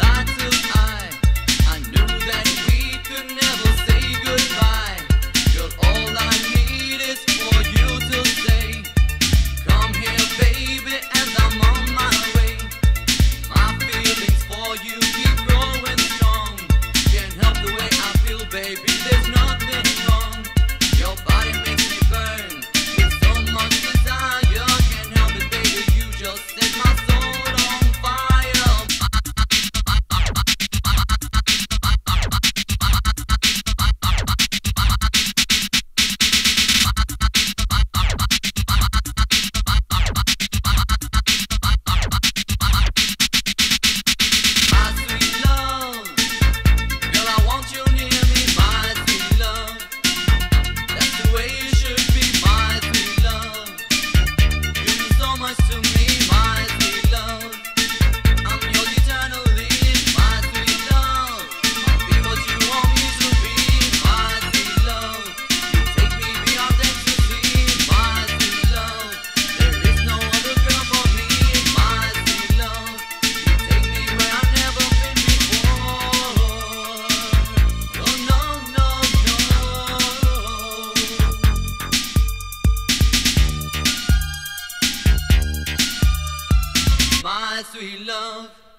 Dancing eyes through love.